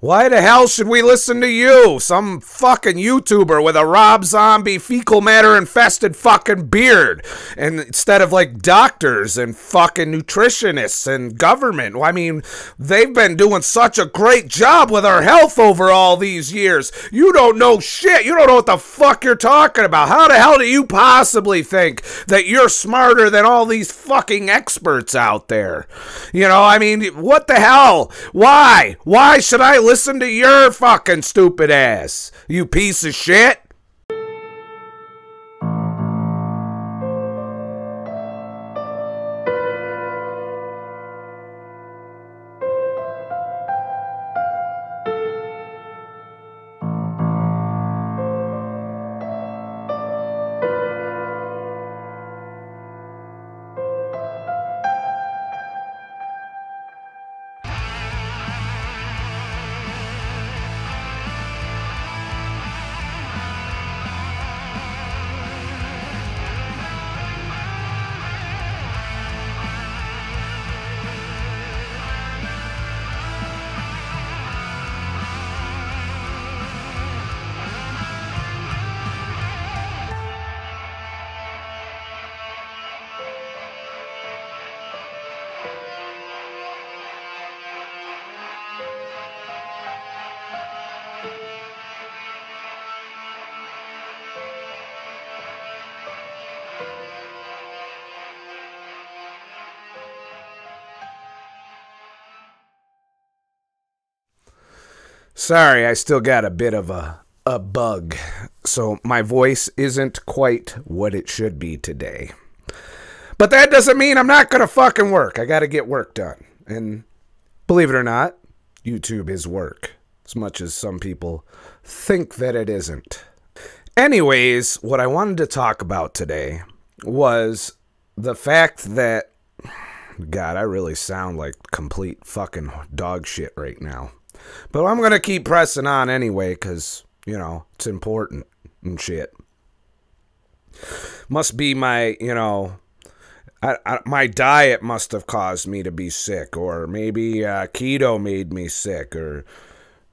Why the hell should we listen to you? Some fucking YouTuber with a Rob Zombie fecal matter infested fucking beard. And instead of like doctors and fucking nutritionists and government. I mean, they've been doing such a great job with our health over all these years. You don't know shit. You don't know what the fuck you're talking about. How the hell do you possibly think that you're smarter than all these fucking experts out there? You know, I mean, what the hell? Why? Why should I listen to your fucking stupid ass, you piece of shit. Sorry, I still got a bit of a a bug. So my voice isn't quite what it should be today. But that doesn't mean I'm not going to fucking work. I got to get work done. And believe it or not, YouTube is work. As much as some people think that it isn't. Anyways, what I wanted to talk about today was the fact that God, I really sound like complete fucking dog shit right now. But I'm going to keep pressing on anyway because, you know, it's important and shit. Must be my, you know, I, I, my diet must have caused me to be sick, or maybe uh, keto made me sick, or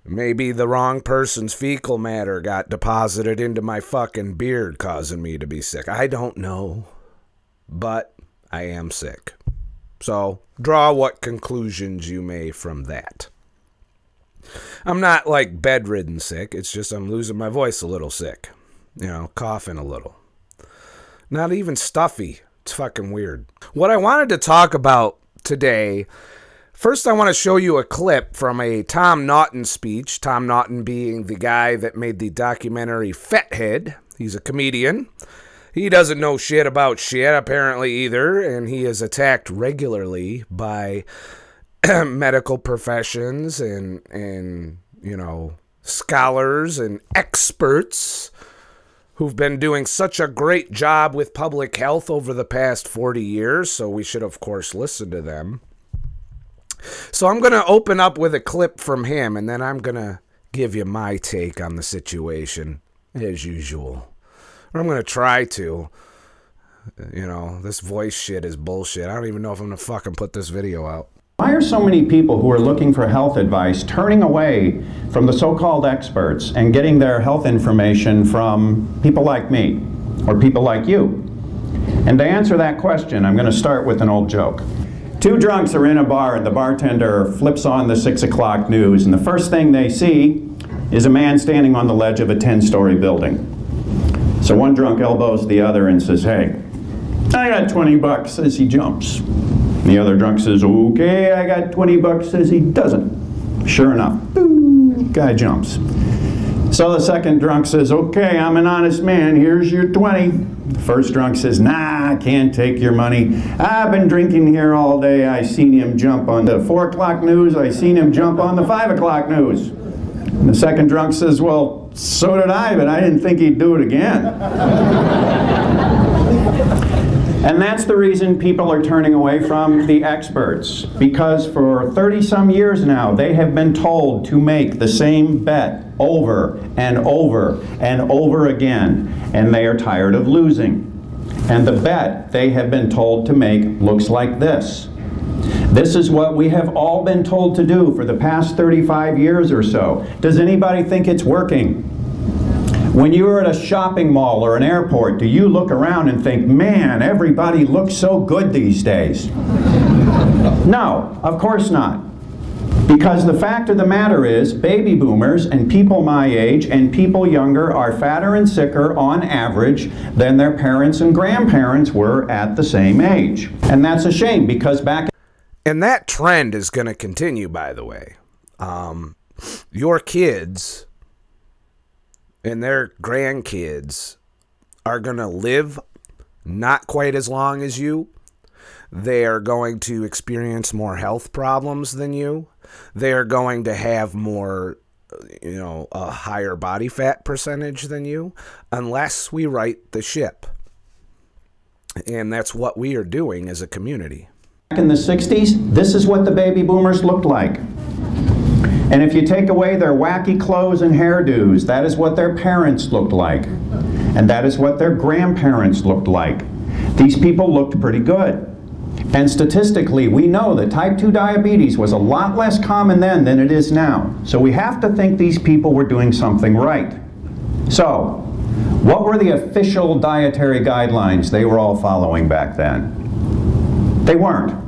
maybe the wrong person's fecal matter got deposited into my fucking beard, causing me to be sick. I don't know, but I am sick. So draw what conclusions you may from that. I'm not like bedridden sick. It's just I'm losing my voice a little sick. You know, coughing a little. Not even stuffy. It's fucking weird. What I wanted to talk about today, first I want to show you a clip from a Tom Naughton speech. Tom Naughton being the guy that made the documentary Fathead. He's a comedian. He doesn't know shit about shit, apparently, either, and he is attacked regularly by medical professions and and you know scholars and experts who've been doing such a great job with public health over the past 40 years so we should of course listen to them. So i'm going to open up with a clip from him and then i'm going to give you my take on the situation as usual. Or i'm going to try to you know this voice shit is bullshit. I don't even know if i'm going to fucking put this video out why are so many people who are looking for health advice turning away from the so-called experts and getting their health information from people like me or people like you? And to answer that question, I'm going to start with an old joke. Two drunks are in a bar and the bartender flips on the 6 o'clock news and the first thing they see is a man standing on the ledge of a 10-story building. So one drunk elbows the other and says, hey, I got 20 bucks as he jumps. And the other drunk says, okay, I got 20 bucks, says he doesn't. Sure enough, boom, guy jumps. So the second drunk says, okay, I'm an honest man, here's your 20. The first drunk says, nah, I can't take your money. I've been drinking here all day. I seen him jump on the 4 o'clock news. I seen him jump on the 5 o'clock news. And the second drunk says, well, so did I, but I didn't think he'd do it again. And that's the reason people are turning away from the experts. Because for 30 some years now, they have been told to make the same bet over and over and over again. And they are tired of losing. And the bet they have been told to make looks like this. This is what we have all been told to do for the past 35 years or so. Does anybody think it's working? When you're at a shopping mall or an airport, do you look around and think, man, everybody looks so good these days? no, of course not. Because the fact of the matter is, baby boomers and people my age and people younger are fatter and sicker on average than their parents and grandparents were at the same age. And that's a shame because back. And that trend is going to continue, by the way. Um, your kids and their grandkids are going to live not quite as long as you. They are going to experience more health problems than you. They're going to have more you know a higher body fat percentage than you unless we right the ship. And that's what we are doing as a community. Back in the 60s this is what the baby boomers looked like and if you take away their wacky clothes and hairdos that is what their parents looked like and that is what their grandparents looked like these people looked pretty good and statistically, we know that type 2 diabetes was a lot less common then than it is now. So we have to think these people were doing something right. So, what were the official dietary guidelines they were all following back then? They weren't.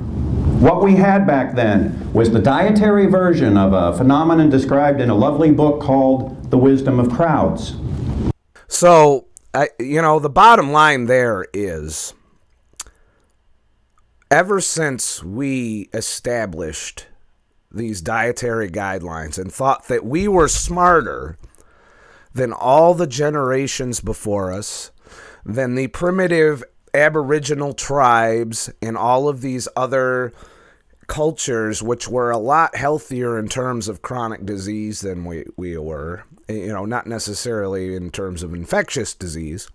What we had back then was the dietary version of a phenomenon described in a lovely book called The Wisdom of Crowds. So, I, you know, the bottom line there is ever since we established these dietary guidelines and thought that we were smarter than all the generations before us, than the primitive aboriginal tribes and all of these other cultures which were a lot healthier in terms of chronic disease than we, we were you know not necessarily in terms of infectious disease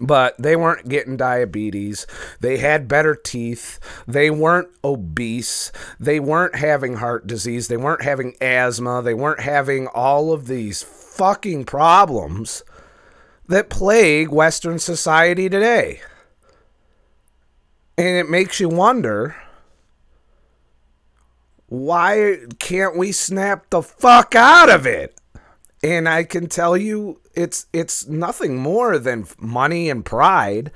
but they weren't getting diabetes. They had better teeth. They weren't obese. They weren't having heart disease. They weren't having asthma. They weren't having all of these fucking problems that plague Western society today. And it makes you wonder why can't we snap the fuck out of it? And I can tell you it's it's nothing more than money and pride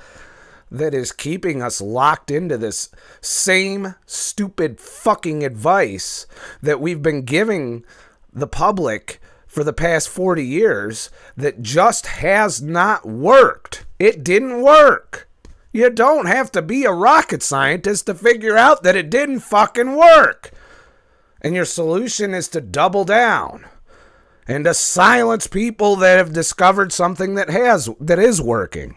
that is keeping us locked into this same stupid fucking advice that we've been giving the public for the past 40 years that just has not worked. It didn't work. You don't have to be a rocket scientist to figure out that it didn't fucking work. And your solution is to double down and to silence people that have discovered something that has that is working.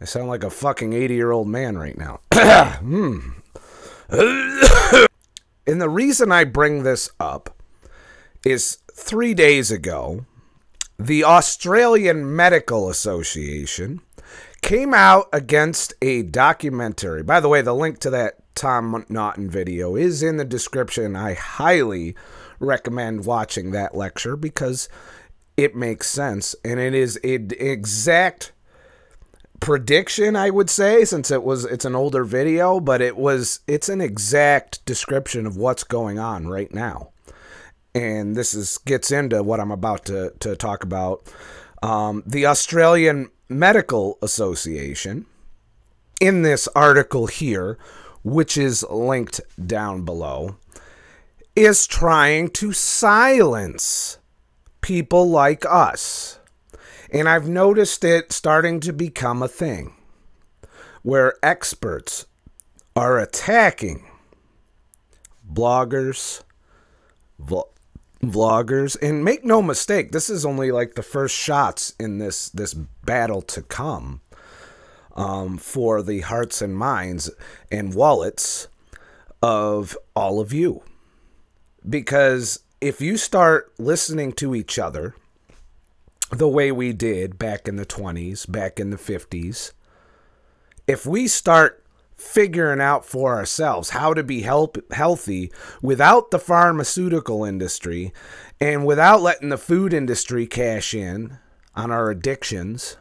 I sound like a fucking 80-year-old man right now. hmm. and the reason I bring this up is 3 days ago, the Australian Medical Association came out against a documentary. By the way, the link to that Tom Naughton video is in the description. I highly recommend watching that lecture because it makes sense and it is an exact prediction I would say since it was it's an older video but it was it's an exact description of what's going on right now and this is gets into what I'm about to, to talk about um, the Australian Medical Association in this article here which is linked down below is trying to silence people like us. And I've noticed it starting to become a thing where experts are attacking bloggers, vloggers, and make no mistake, this is only like the first shots in this this battle to come um, for the hearts and minds and wallets of all of you. Because if you start listening to each other the way we did back in the 20s, back in the 50s, if we start figuring out for ourselves how to be help, healthy without the pharmaceutical industry and without letting the food industry cash in on our addictions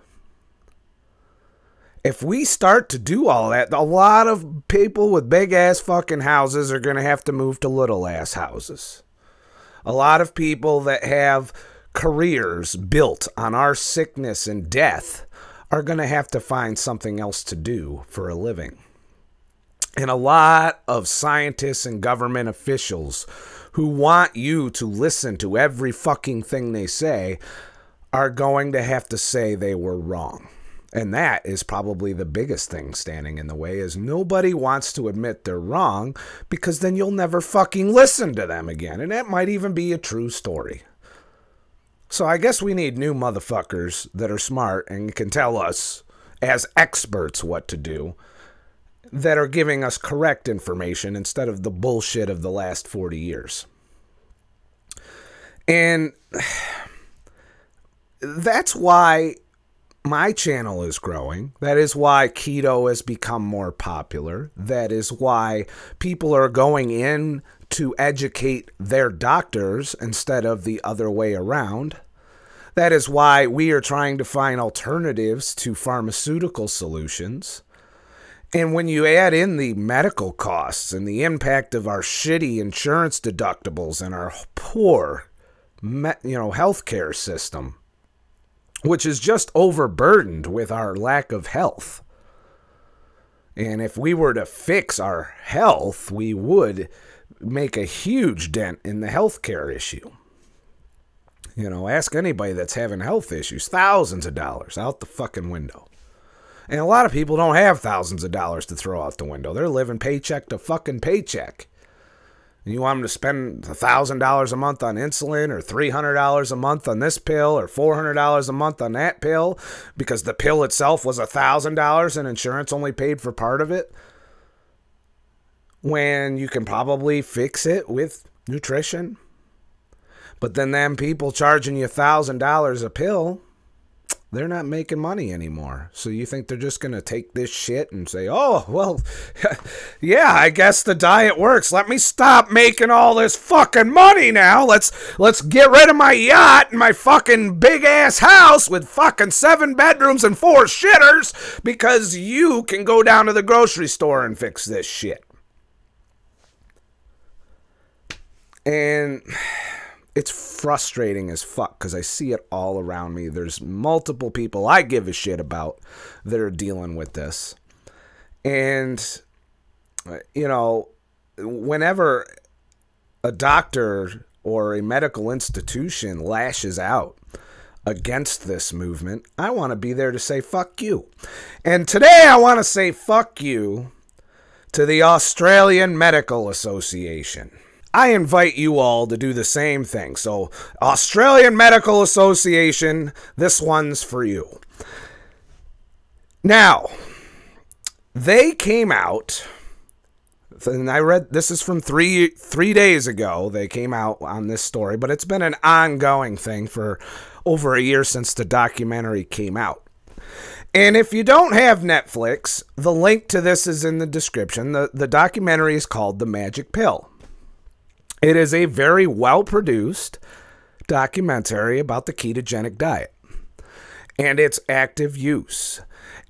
if we start to do all that, a lot of people with big ass fucking houses are going to have to move to little ass houses. A lot of people that have careers built on our sickness and death are going to have to find something else to do for a living. And a lot of scientists and government officials who want you to listen to every fucking thing they say are going to have to say they were wrong. And that is probably the biggest thing standing in the way is nobody wants to admit they're wrong because then you'll never fucking listen to them again. And that might even be a true story. So I guess we need new motherfuckers that are smart and can tell us as experts what to do that are giving us correct information instead of the bullshit of the last 40 years. And that's why my channel is growing. That is why keto has become more popular. That is why people are going in to educate their doctors instead of the other way around. That is why we are trying to find alternatives to pharmaceutical solutions. And when you add in the medical costs and the impact of our shitty insurance deductibles and our poor, you know, healthcare system, which is just overburdened with our lack of health. And if we were to fix our health, we would make a huge dent in the healthcare issue. You know, ask anybody that's having health issues, thousands of dollars out the fucking window. And a lot of people don't have thousands of dollars to throw out the window. They're living paycheck to fucking paycheck. And you want them to spend $1,000 a month on insulin or $300 a month on this pill or $400 a month on that pill because the pill itself was $1,000 and insurance only paid for part of it. When you can probably fix it with nutrition. But then them people charging you $1,000 a pill they're not making money anymore. So you think they're just going to take this shit and say, "Oh, well, yeah, I guess the diet works. Let me stop making all this fucking money now. Let's let's get rid of my yacht and my fucking big ass house with fucking seven bedrooms and four shitters because you can go down to the grocery store and fix this shit." And it's frustrating as fuck because I see it all around me. There's multiple people I give a shit about that are dealing with this. And, you know, whenever a doctor or a medical institution lashes out against this movement, I want to be there to say fuck you. And today I want to say fuck you to the Australian Medical Association. I invite you all to do the same thing. So, Australian Medical Association, this one's for you. Now, they came out and I read this is from 3 3 days ago. They came out on this story, but it's been an ongoing thing for over a year since the documentary came out. And if you don't have Netflix, the link to this is in the description. The the documentary is called The Magic Pill. It is a very well produced documentary about the ketogenic diet and its active use.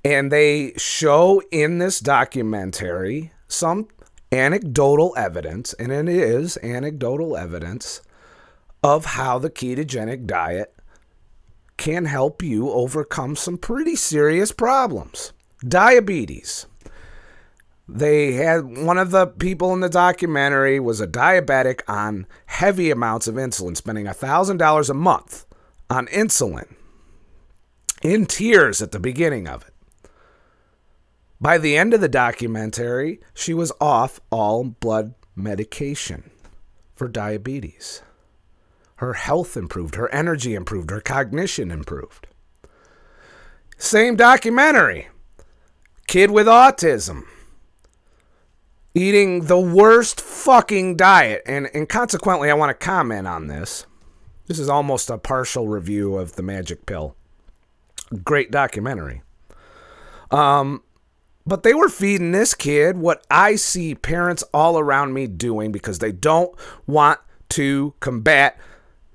And they show in this documentary some anecdotal evidence, and it is anecdotal evidence of how the ketogenic diet can help you overcome some pretty serious problems. Diabetes. They had one of the people in the documentary was a diabetic on heavy amounts of insulin, spending $1,000 a month on insulin, in tears at the beginning of it. By the end of the documentary, she was off all blood medication for diabetes. Her health improved, her energy improved, her cognition improved. Same documentary. Kid with autism eating the worst fucking diet. And, and consequently, I want to comment on this. This is almost a partial review of The Magic Pill. Great documentary. Um, but they were feeding this kid what I see parents all around me doing because they don't want to combat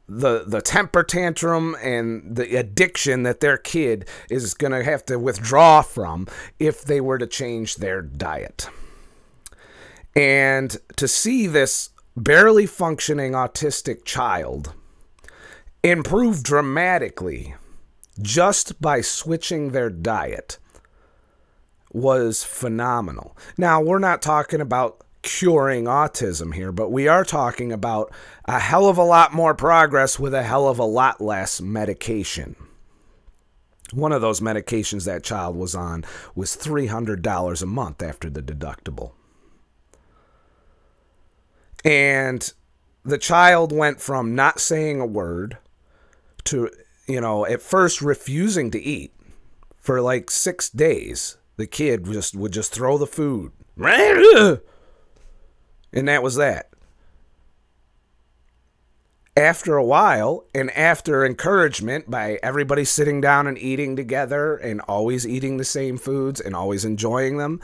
the the temper tantrum and the addiction that their kid is going to have to withdraw from if they were to change their diet. And to see this barely functioning autistic child improve dramatically just by switching their diet was phenomenal. Now, we're not talking about curing autism here, but we are talking about a hell of a lot more progress with a hell of a lot less medication. One of those medications that child was on was $300 a month after the deductible. And the child went from not saying a word to, you know, at first refusing to eat for like six days. The kid just would just throw the food. And that was that. After a while, and after encouragement by everybody sitting down and eating together and always eating the same foods and always enjoying them,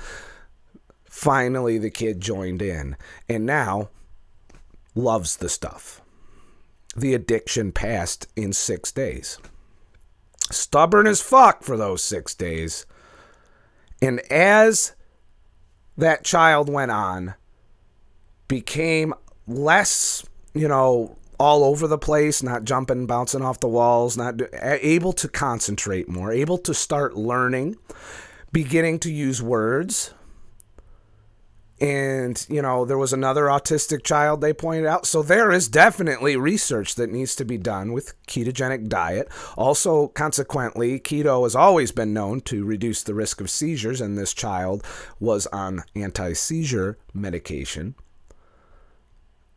finally the kid joined in. And now loves the stuff. The addiction passed in six days. Stubborn as fuck for those six days. And as that child went on, became less, you know, all over the place, not jumping, bouncing off the walls, not able to concentrate more, able to start learning, beginning to use words, and you know there was another autistic child they pointed out. So there is definitely research that needs to be done with ketogenic diet. Also consequently keto has always been known to reduce the risk of seizures and this child was on anti-seizure medication.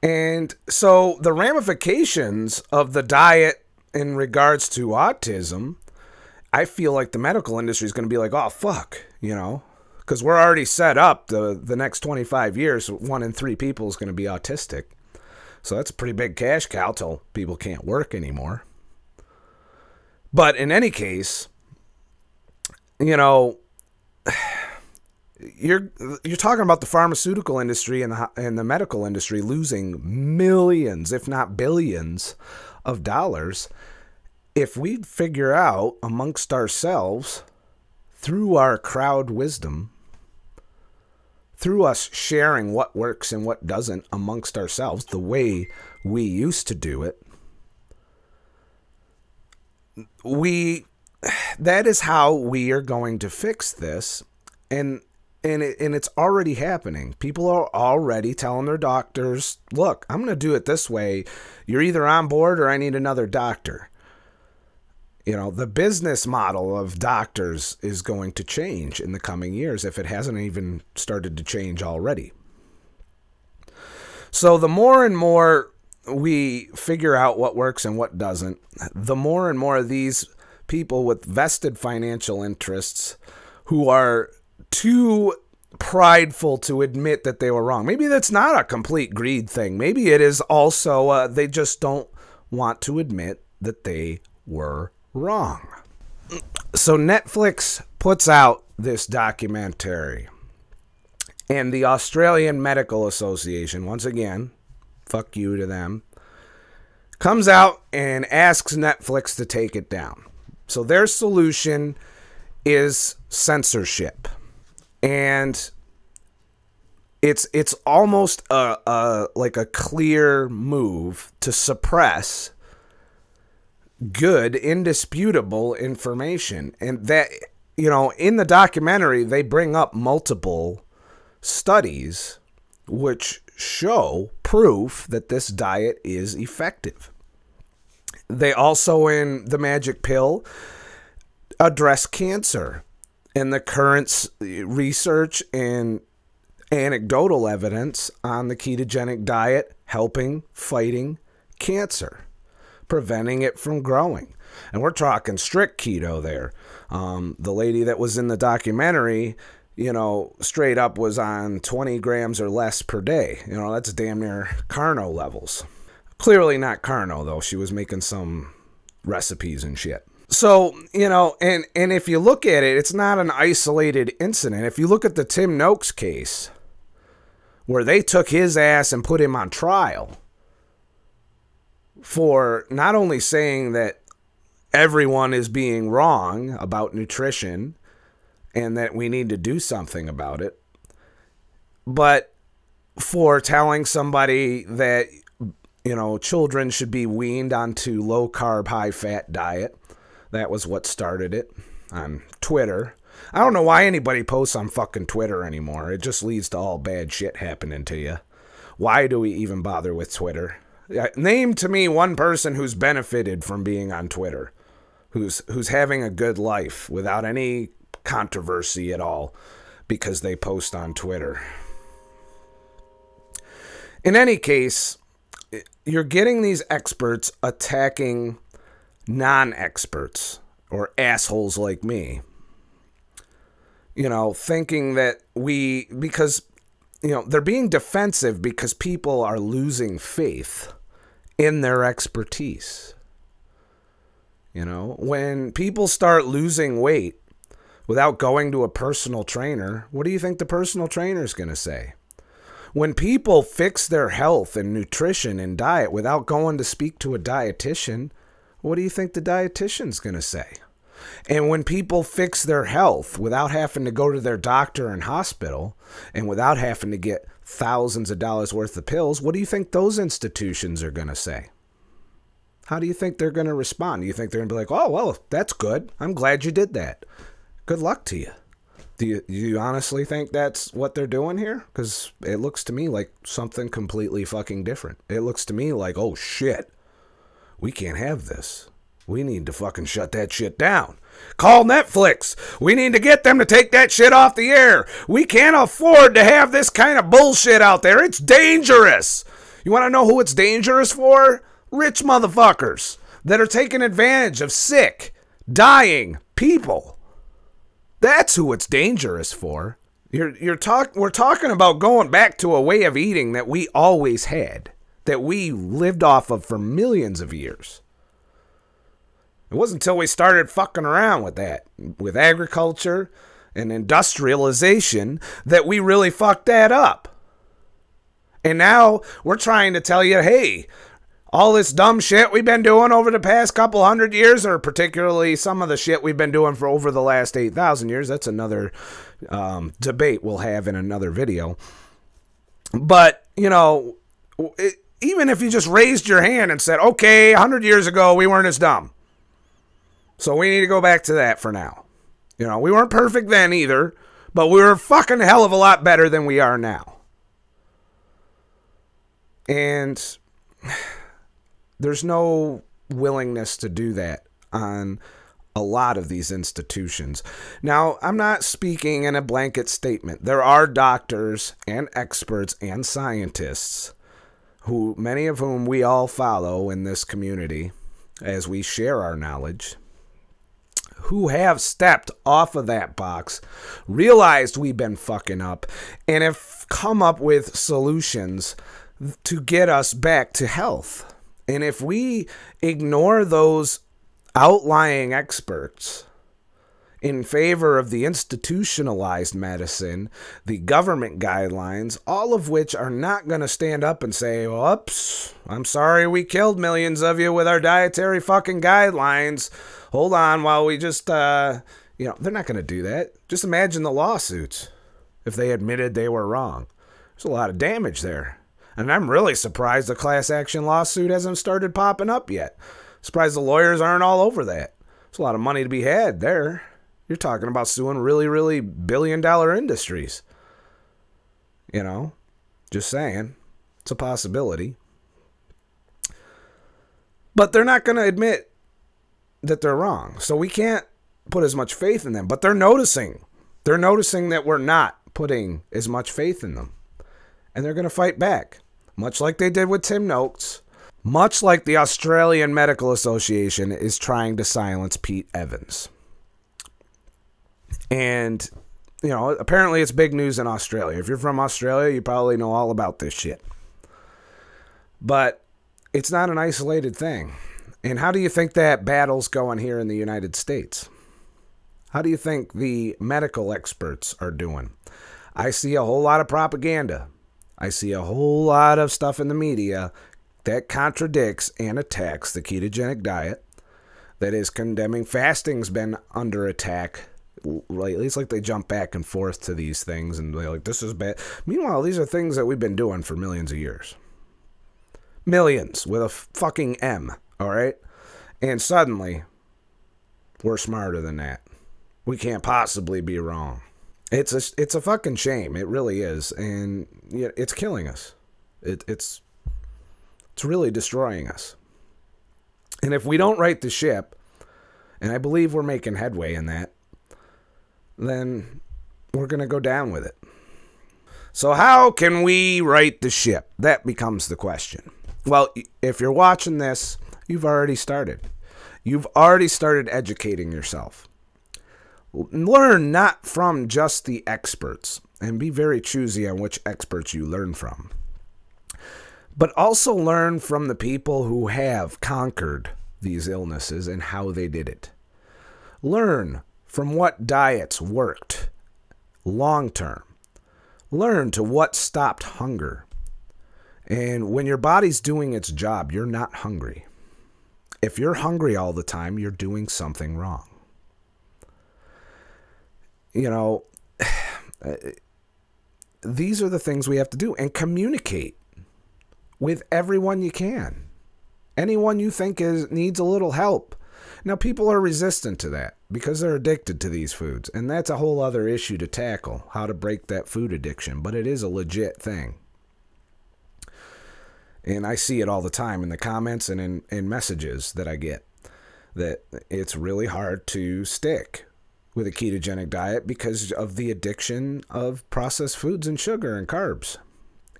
And so the ramifications of the diet in regards to autism i feel like the medical industry is going to be like oh fuck you know because we're already set up the the next 25 years one in three people is going to be autistic. So that's a pretty big cash cow till people can't work anymore. But in any case you know you're you're talking about the pharmaceutical industry and the and the medical industry losing millions if not billions of dollars. If we figure out amongst ourselves through our crowd wisdom, through us sharing what works and what doesn't amongst ourselves, the way we used to do it, we that is how we are going to fix this and and it, and it's already happening. People are already telling their doctors, "Look, I'm going to do it this way. You're either on board or I need another doctor." You know, the business model of doctors is going to change in the coming years if it hasn't even started to change already. So, the more and more we figure out what works and what doesn't, the more and more of these people with vested financial interests who are too prideful to admit that they were wrong. Maybe that's not a complete greed thing. Maybe it is also uh, they just don't want to admit that they were wrong. So Netflix puts out this documentary. And the Australian Medical Association, once again, fuck you to them, comes out and asks Netflix to take it down. So their solution is censorship. And it's it's almost a, a like a clear move to suppress good, indisputable information. And that, you know, in the documentary, they bring up multiple studies which show proof that this diet is effective. They also, in The Magic Pill, address cancer and the current research and anecdotal evidence on the ketogenic diet helping fighting cancer preventing it from growing. And we're talking strict keto there. Um, the lady that was in the documentary, you know, straight up was on 20 grams or less per day. You know, that's damn near carno levels. Clearly not carno, though. She was making some recipes and shit. So, you know, and, and if you look at it, it's not an isolated incident. If you look at the Tim Noakes case, where they took his ass and put him on trial for not only saying that everyone is being wrong about nutrition and that we need to do something about it, but for telling somebody that you know children should be weaned onto low carb high fat diet. That was what started it on twitter. I don't know why anybody posts on fucking twitter anymore. It just leads to all bad shit happening to you why do we even bother with twitter name to me one person who's benefited from being on twitter who's who's having a good life without any controversy at all because they post on twitter in any case, you're getting these experts attacking non experts or assholes like me. You know, thinking that we, because, you know, they're being defensive because people are losing faith in their expertise. You know, when people start losing weight without going to a personal trainer, what do you think the personal trainer is going to say? When people fix their health and nutrition and diet without going to speak to a dietitian, what do you think the dietitian's going to say? And when people fix their health without having to go to their doctor and hospital and without having to get thousands of dollars worth of pills, what do you think those institutions are going to say? How do you think they're going to respond? Do you think they're going to be like, oh, well, that's good. I'm glad you did that. Good luck to you. Do you, do you honestly think that's what they're doing here? Because it looks to me like something completely fucking different. It looks to me like, oh shit, we can't have this. We need to fucking shut that shit down. Call Netflix. We need to get them to take that shit off the air. We can't afford to have this kind of bullshit out there. It's dangerous. You want to know who it's dangerous for? Rich motherfuckers that are taking advantage of sick, dying people. That's who it's dangerous for. You're you're talk we're talking about going back to a way of eating that we always had, that we lived off of for millions of years. It wasn't until we started fucking around with that, with agriculture and industrialization, that we really fucked that up. And now we're trying to tell you, hey, all this dumb shit we've been doing over the past couple hundred years, or particularly some of the shit we've been doing for over the last 8,000 years. That's another um, debate we'll have in another video. But, you know, it, even if you just raised your hand and said, okay, 100 years ago, we weren't as dumb. So we need to go back to that for now. You know, we weren't perfect then either, but we were fucking hell of a lot better than we are now. And there's no willingness to do that on a lot of these institutions. Now, I'm not speaking in a blanket statement. There are doctors and experts and scientists who many of whom we all follow in this community as we share our knowledge who have stepped off of that box, realized we've been fucking up, and have come up with solutions to get us back to health. And if we ignore those outlying experts in favor of the institutionalized medicine, the government guidelines, all of which are not going to stand up and say, Oops, I'm sorry we killed millions of you with our dietary fucking guidelines. Hold on while we just, uh, you know, they're not going to do that. Just imagine the lawsuits if they admitted they were wrong. There's a lot of damage there. And I'm really surprised the class action lawsuit hasn't started popping up yet. Surprised the lawyers aren't all over that. There's a lot of money to be had there. You're talking about suing really, really billion dollar industries. You know, just saying. It's a possibility. But they're not going to admit that they're wrong. So we can't put as much faith in them. But they're noticing. They're noticing that we're not putting as much faith in them. And they're going to fight back much like they did with Tim Noakes, much like the Australian Medical Association is trying to silence Pete Evans. And, you know, apparently it's big news in Australia. If you're from Australia, you probably know all about this shit. But it's not an isolated thing. And how do you think that battle's going here in the United States? How do you think the medical experts are doing? I see a whole lot of propaganda I see a whole lot of stuff in the media that contradicts and attacks the ketogenic diet, that is condemning fasting's been under attack lately. It's like they jump back and forth to these things and they're like, this is bad. Meanwhile, these are things that we've been doing for millions of years. Millions with a fucking M, all right? And suddenly, we're smarter than that. We can't possibly be wrong. It's a it's a fucking shame. It really is, and it's killing us. It, it's it's really destroying us. And if we don't right the ship, and I believe we're making headway in that, then we're going to go down with it. So, how can we right the ship? That becomes the question. Well, if you're watching this, you've already started. You've already started educating yourself. Learn not from just the experts, and be very choosy on which experts you learn from. But also learn from the people who have conquered these illnesses and how they did it. Learn from what diets worked long term. Learn to what stopped hunger. And when your body's doing its job, you're not hungry. If you're hungry all the time, you're doing something wrong. You know, these are the things we have to do and communicate with everyone you can. Anyone you think is needs a little help. Now people are resistant to that because they're addicted to these foods, and that's a whole other issue to tackle, how to break that food addiction, but it is a legit thing. And I see it all the time in the comments and in, in messages that I get that it's really hard to stick with a ketogenic diet because of the addiction of processed foods and sugar and carbs.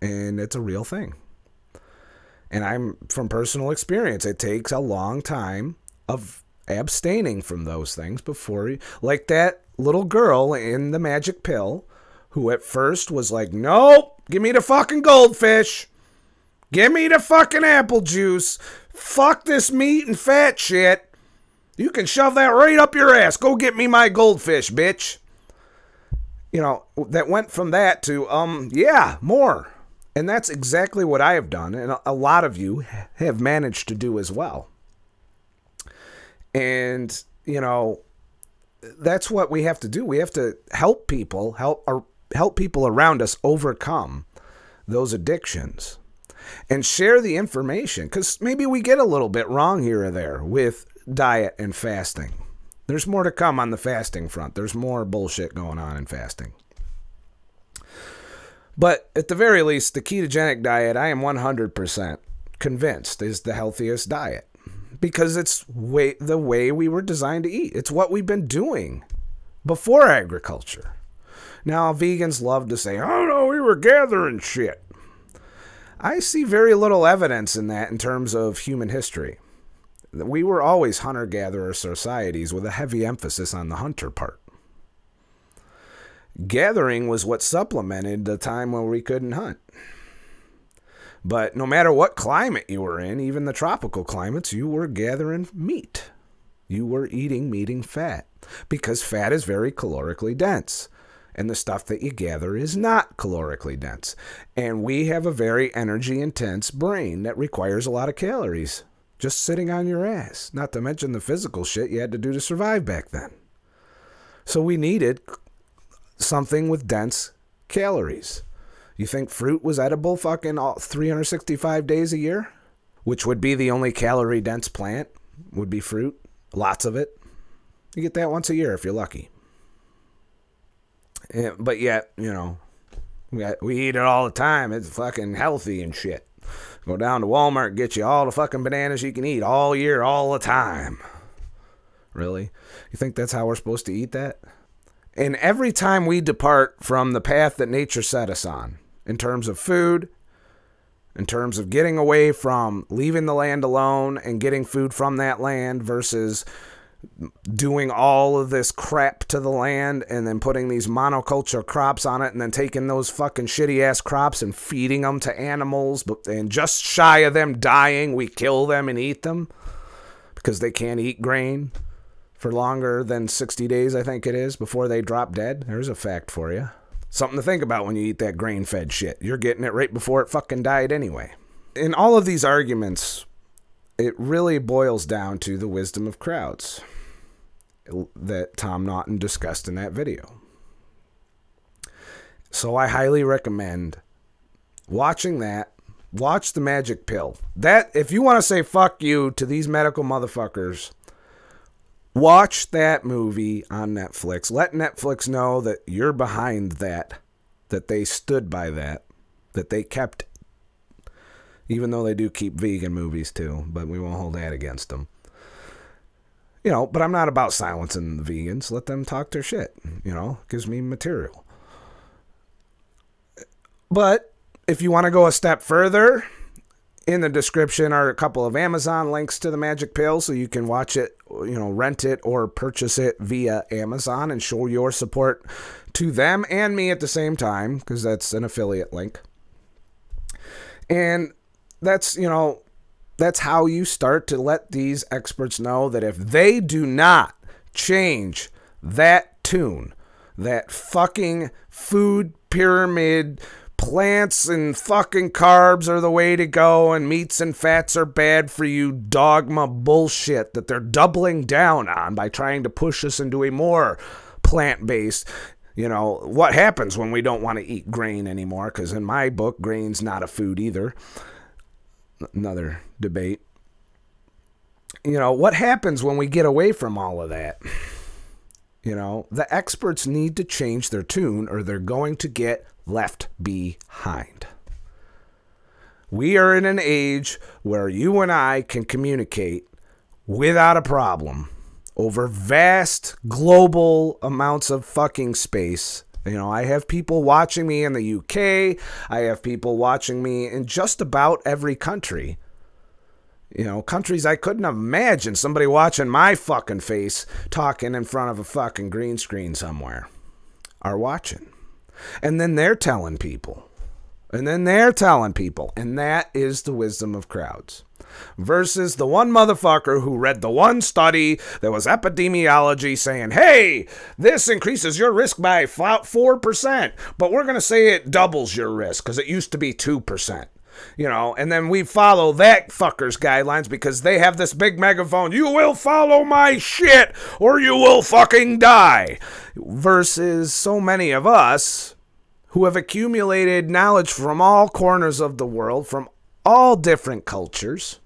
And it's a real thing. And I'm from personal experience. It takes a long time of abstaining from those things before you, like that little girl in the magic pill who at first was like, nope, give me the fucking goldfish. Give me the fucking apple juice. Fuck this meat and fat shit. You can shove that right up your ass. Go get me my goldfish, bitch. You know, that went from that to, um, yeah, more. And that's exactly what I have done, and a lot of you have managed to do as well. And, you know, that's what we have to do. We have to help people, help or help people around us overcome those addictions and share the information cuz maybe we get a little bit wrong here or there with diet and fasting. There's more to come on the fasting front. There's more bullshit going on in fasting. But at the very least, the ketogenic diet, I am 100% convinced is the healthiest diet because it's way, the way we were designed to eat. It's what we've been doing before agriculture. Now, vegans love to say, oh no, we were gathering shit. I see very little evidence in that in terms of human history. We were always hunter gatherer societies with a heavy emphasis on the hunter part. Gathering was what supplemented the time when we couldn't hunt. But no matter what climate you were in, even the tropical climates, you were gathering meat. You were eating meat and fat because fat is very calorically dense. And the stuff that you gather is not calorically dense. And we have a very energy intense brain that requires a lot of calories just sitting on your ass, not to mention the physical shit you had to do to survive back then. So we needed something with dense calories. You think fruit was edible fucking all 365 days a year? Which would be the only calorie dense plant, would be fruit. Lots of it. You get that once a year if you're lucky. Yeah, but yet, you know, we, got, we eat it all the time. It's fucking healthy and shit. Go down to Walmart, get you all the fucking bananas you can eat all year, all the time. Really? You think that's how we're supposed to eat that? And every time we depart from the path that nature set us on, in terms of food, in terms of getting away from leaving the land alone and getting food from that land versus doing all of this crap to the land and then putting these monoculture crops on it and then taking those fucking shitty ass crops and feeding them to animals but and just shy of them dying we kill them and eat them because they can't eat grain for longer than 60 days, I think it is, before they drop dead. There's a fact for you. Something to think about when you eat that grain fed shit. You're getting it right before it fucking died anyway. in all of these arguments, it really boils down to the wisdom of crowds that Tom Naughton discussed in that video. So I highly recommend watching that. Watch the magic pill. That if you want to say fuck you to these medical motherfuckers, watch that movie on Netflix. Let Netflix know that you're behind that, that they stood by that, that they kept even though they do keep vegan movies too, but we won't hold that against them. You know, but I'm not about silencing the vegans. Let them talk their shit. You know, gives me material. But if you want to go a step further, in the description are a couple of Amazon links to the Magic Pill so you can watch it, you know, rent it or purchase it via Amazon and show your support to them and me at the same time because that's an affiliate link. And that's, you know, that's how you start to let these experts know that if they do not change that tune, that fucking food pyramid plants and fucking carbs are the way to go and meats and fats are bad for you dogma bullshit that they're doubling down on by trying to push us into a more plant-based you know what happens when we don't want to eat grain anymore because in my book grain's not a food either another debate. You know, what happens when we get away from all of that? You know, the experts need to change their tune or they're going to get left behind. We are in an age where you and I can communicate without a problem over vast global amounts of fucking space you know, I have people watching me in the UK. I have people watching me in just about every country. You know, countries I couldn't imagine somebody watching my fucking face talking in front of a fucking green screen somewhere are watching. And then they're telling people. And then they're telling people. And that is the wisdom of crowds versus the one motherfucker who read the one study that was epidemiology saying, hey, this increases your risk by 4%, but we're going to say it doubles your risk because it used to be 2% you know, and then we follow that fucker's guidelines because they have this big megaphone. You will follow my shit or you will fucking die. Versus so many of us who have accumulated knowledge from all corners of the world, from all different cultures,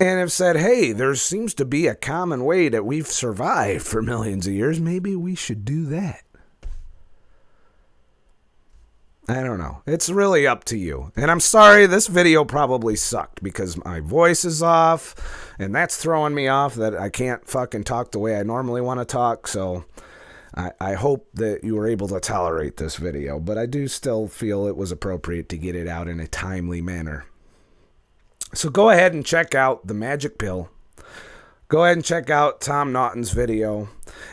and have said, hey, there seems to be a common way that we've survived for millions of years. Maybe we should do that. I don't know. It's really up to you. And I'm sorry, this video probably sucked because my voice is off, and that's throwing me off that I can't fucking talk the way I normally want to talk. So I, I hope that you were able to tolerate this video, but I do still feel it was appropriate to get it out in a timely manner. So go ahead and check out The Magic Pill. Go ahead and check out Tom Naughton's video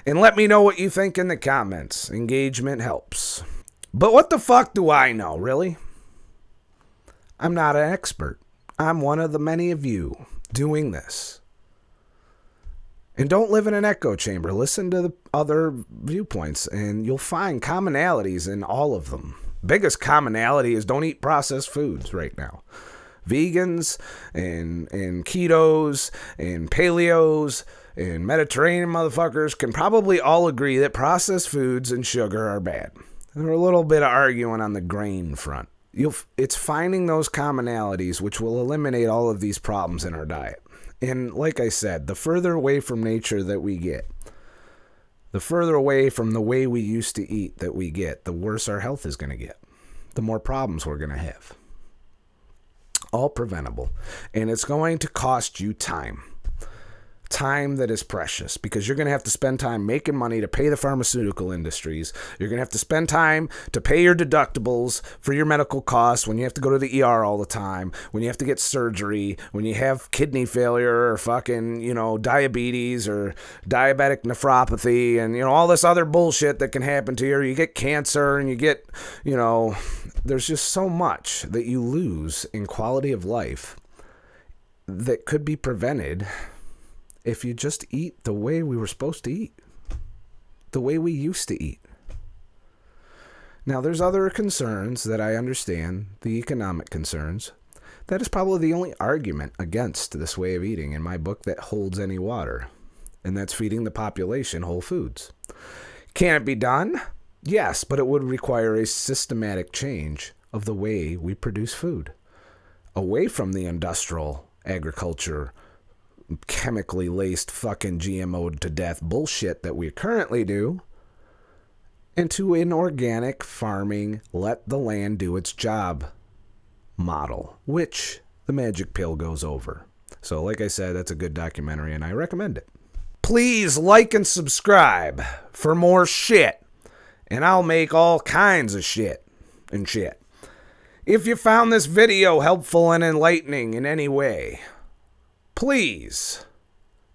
and let me know what you think in the comments. Engagement helps. But what the fuck do I know, really? I'm not an expert. I'm one of the many of you doing this. And don't live in an echo chamber. Listen to the other viewpoints, and you'll find commonalities in all of them. Biggest commonality is don't eat processed foods right now vegans and and ketos and paleos and Mediterranean motherfuckers can probably all agree that processed foods and sugar are bad. There's a little bit of arguing on the grain front. You'll, it's finding those commonalities which will eliminate all of these problems in our diet. And like I said, the further away from nature that we get, the further away from the way we used to eat that we get, the worse our health is going to get, the more problems we're going to have all preventable. And it's going to cost you time. Time that is precious because you're going to have to spend time making money to pay the pharmaceutical industries. You're going to have to spend time to pay your deductibles for your medical costs when you have to go to the ER all the time, when you have to get surgery, when you have kidney failure or fucking, you know, diabetes or diabetic nephropathy and, you know, all this other bullshit that can happen to you. You get cancer and you get, you know, there's just so much that you lose in quality of life that could be prevented if you just eat the way we were supposed to eat, the way we used to eat. Now, there's other concerns that I understand, the economic concerns. That is probably the only argument against this way of eating in my book that holds any water, and that's feeding the population whole foods. Can it be done? Yes, but it would require a systematic change of the way we produce food away from the industrial agriculture, chemically laced, fucking GMO'd to death bullshit that we currently do into an organic farming, let the land do its job model, which the magic pill goes over. So, like I said, that's a good documentary and I recommend it. Please like and subscribe for more shit, and I'll make all kinds of shit and shit. If you found this video helpful and enlightening in any way, please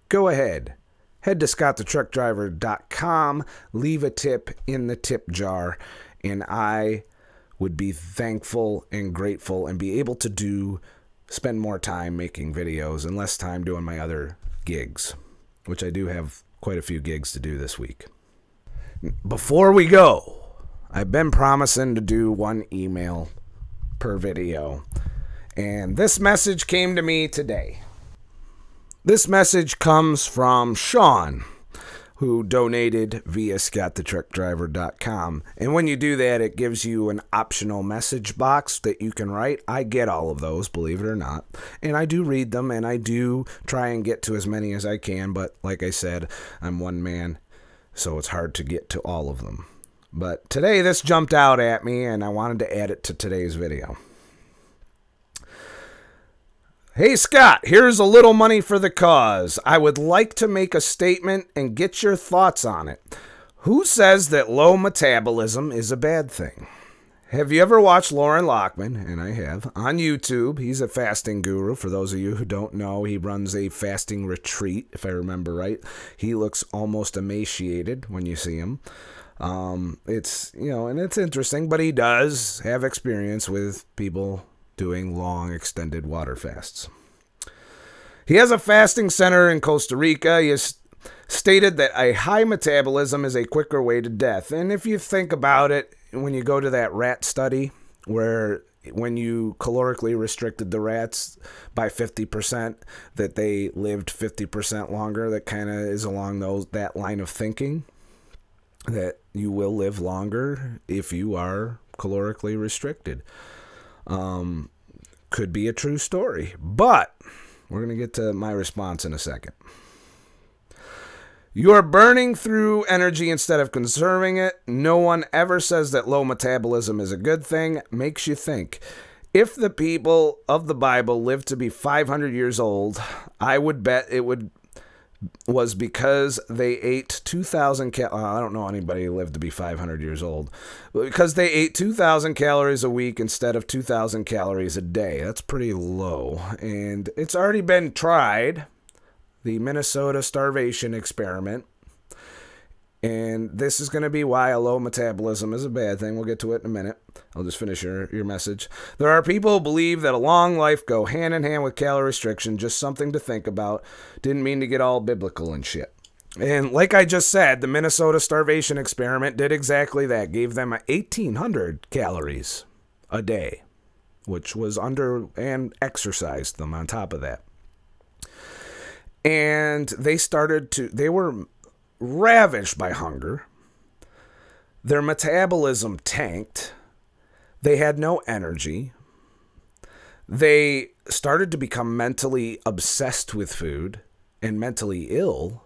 go ahead head to scottthetruckdriver.com, leave a tip in the tip jar, and I would be thankful and grateful and be able to do spend more time making videos and less time doing my other gigs, which I do have quite a few gigs to do this week. Before we go, I've been promising to do one email per video, and this message came to me today. This message comes from Sean, who donated via scottthetruckdriver.com. And when you do that, it gives you an optional message box that you can write. I get all of those, believe it or not. And I do read them and I do try and get to as many as I can. But like I said, I'm one man, so it's hard to get to all of them. But today this jumped out at me and I wanted to add it to today's video. Hey Scott, here's a little money for the cause. I would like to make a statement and get your thoughts on it. Who says that low metabolism is a bad thing? Have you ever watched Loren Lockman? And I have. On YouTube, he's a fasting guru. For those of you who don't know, he runs a fasting retreat, if I remember right. He looks almost emaciated when you see him. Um, it's, you know, and it's interesting, but he does have experience with people doing long, extended water fasts. He has a fasting center in Costa Rica. He has stated that a high metabolism is a quicker way to death. And if you think about it, when you go to that rat study where when you calorically restricted the rats by 50% that they lived 50% longer that kind of is along those that line of thinking that you will live longer if you are calorically restricted um, could be a true story. But we're going to get to my response in a second. You are burning through energy instead of conserving it. No one ever says that low metabolism is a good thing. Makes you think. If the people of the Bible lived to be 500 years old, I would bet it would was because they ate 2,000 cal- uh, I don't know anybody who lived to be 500 years old. Because they ate 2,000 calories a week instead of 2,000 calories a day. That's pretty low. And it's already been tried. The Minnesota starvation experiment and this is going to be why a low metabolism is a bad thing. We'll get to it in a minute. I'll just finish your, your message. There are people who believe that a long life go hand in hand with calorie restriction, just something to think about. Didn't mean to get all biblical and shit. And like I just said, the Minnesota starvation experiment did exactly that. Gave them 1,800 calories a day, which was under, and exercised them on top of that. And they started to, they were ravished by hunger. Their metabolism tanked. They had no energy. They started to become mentally obsessed with food and mentally ill,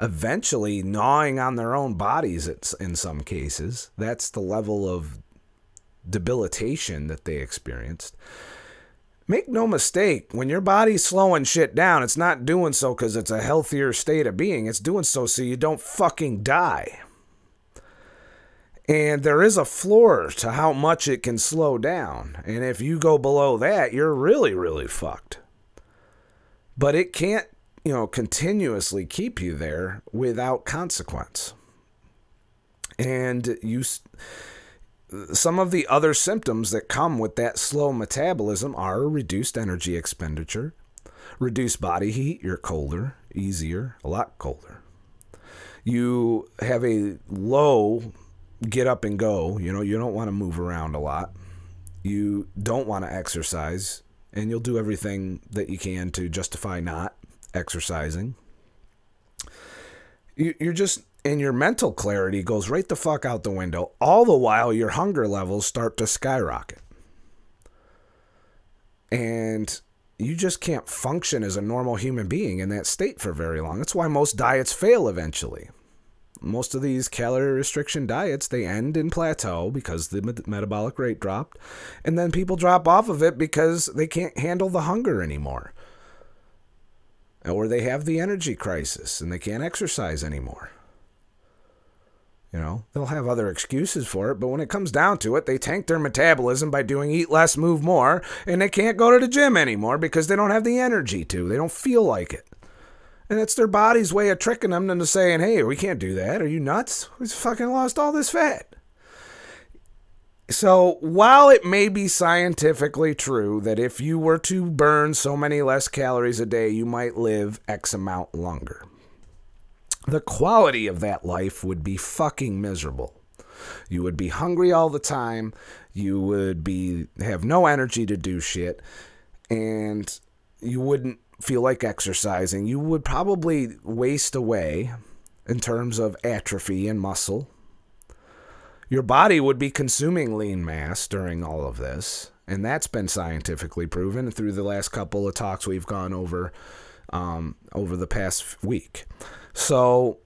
eventually gnawing on their own bodies in some cases. That's the level of debilitation that they experienced. Make no mistake, when your body's slowing shit down, it's not doing so because it's a healthier state of being. It's doing so so you don't fucking die. And there is a floor to how much it can slow down. And if you go below that, you're really, really fucked. But it can't, you know, continuously keep you there without consequence. And you some of the other symptoms that come with that slow metabolism are reduced energy expenditure, reduced body heat, you're colder, easier, a lot colder. You have a low get up and go. You know, you don't want to move around a lot. You don't want to exercise, and you'll do everything that you can to justify not exercising. You're just, and your mental clarity goes right the fuck out the window, all the while your hunger levels start to skyrocket. And you just can't function as a normal human being in that state for very long. That's why most diets fail eventually. Most of these calorie restriction diets they end in plateau because the metabolic rate dropped, and then people drop off of it because they can't handle the hunger anymore. Or they have the energy crisis and they can't exercise anymore. You know, they'll have other excuses for it, but when it comes down to it, they tank their metabolism by doing eat less, move more, and they can't go to the gym anymore because they don't have the energy to. They don't feel like it. And it's their body's way of tricking them into saying, hey, we can't do that. Are you nuts? We fucking lost all this fat. So, while it may be scientifically true that if you were to burn so many less calories a day, you might live X amount longer, the quality of that life would be fucking miserable. You would be hungry all the time. You would be have no energy to do shit, and you wouldn't feel like exercising. You would probably waste away in terms of atrophy and muscle. Your body would be consuming lean mass during all of this, and that's been scientifically proven through the last couple of talks we've gone over um, over the past week. So,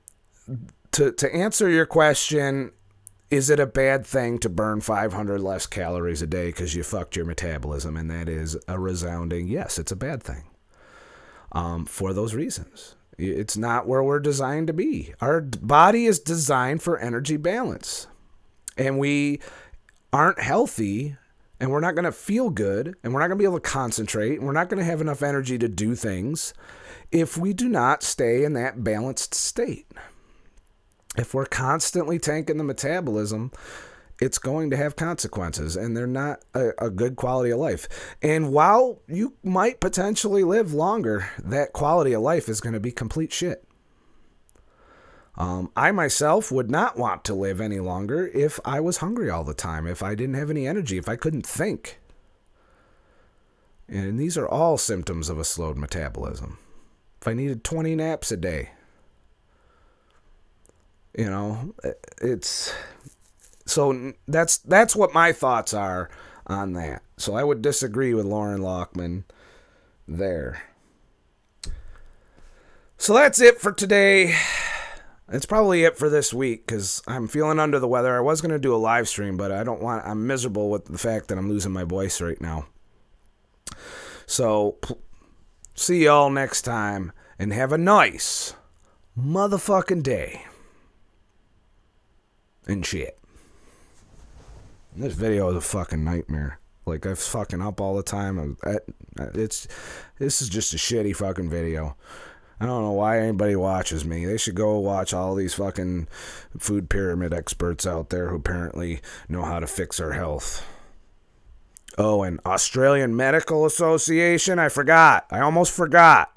to, to answer your question, is it a bad thing to burn 500 less calories a day because you fucked your metabolism? And that is a resounding yes, it's a bad thing um, for those reasons. It's not where we're designed to be. Our body is designed for energy balance. And we aren't healthy and we're not going to feel good and we're not going to be able to concentrate and we're not going to have enough energy to do things if we do not stay in that balanced state. If we're constantly tanking the metabolism, it's going to have consequences and they're not a, a, good quality of life. And while you might potentially live longer, that quality of life is going to be complete shit. Um, I myself would not want to live any longer if I was hungry all the time, if I didn't have any energy, if I couldn't think. And these are all symptoms of a slowed metabolism if I needed 20 naps a day. You know, it's so that's that's what my thoughts are on that. So I would disagree with Loren Lockman there. So that's it for today. It's probably it for this week because I'm feeling under the weather. I was going to do a live stream, but I don't want, I'm miserable with the fact that I'm losing my voice right now. So See y'all next time and have a nice motherfucking day. And shit. This video is a fucking nightmare. Like I'm fucking up all the time. It's this is just a shitty fucking video. I don't know why anybody watches me. They should go watch all these fucking food pyramid experts out there who apparently know how to fix our health. Oh, and Australian Medical Association. I forgot. I almost forgot.